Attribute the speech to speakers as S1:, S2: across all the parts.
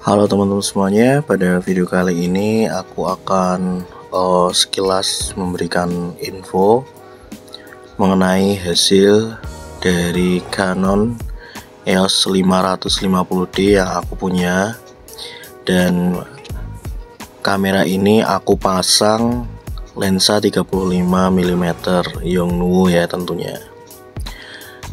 S1: Halo teman-teman semuanya, pada video kali ini aku akan uh, sekilas memberikan info mengenai hasil dari Canon EOS 550D yang aku punya. Dan kamera ini aku pasang lensa 35 mm Yongnuo ya tentunya.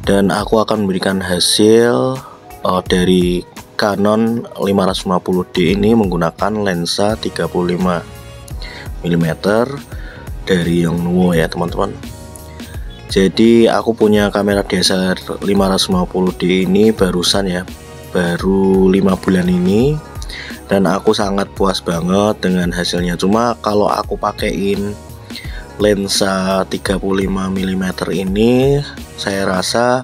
S1: Dan aku akan memberikan hasil uh, dari Canon 550D ini menggunakan lensa 35 mm dari Yongnuo ya teman-teman. Jadi aku punya kamera DSLR 550D ini barusan ya baru lima bulan ini dan aku sangat puas banget dengan hasilnya. Cuma kalau aku pakaiin lensa 35 mm ini saya rasa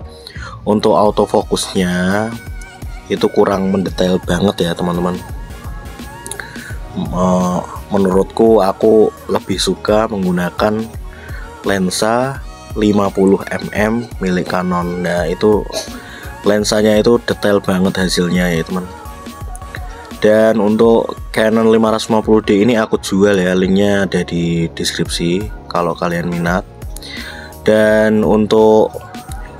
S1: untuk autofokusnya itu kurang mendetail banget ya teman-teman. Menurutku aku lebih suka menggunakan lensa 50 mm milik Canon. Nah itu lensanya itu detail banget hasilnya ya teman. Dan untuk Canon 550D ini aku jual ya linknya ada di deskripsi kalau kalian minat. Dan untuk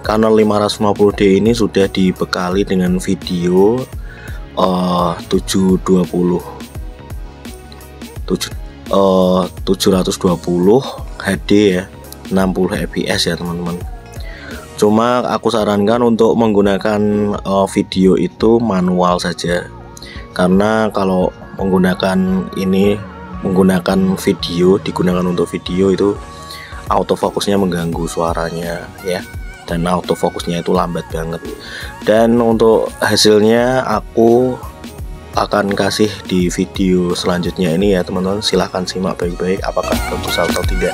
S1: Canon 550D ini sudah dibekali dengan video uh, 720 7 uh, 720 HD ya 60 fps ya teman-teman. Cuma aku sarankan untuk menggunakan uh, video itu manual saja. Karena kalau menggunakan ini menggunakan video digunakan untuk video itu autofokusnya mengganggu suaranya ya dan autofokusnya itu lambat banget. Dan untuk hasilnya aku akan kasih di video selanjutnya ini ya teman-teman. Silahkan simak baik-baik apakah bagus atau tidak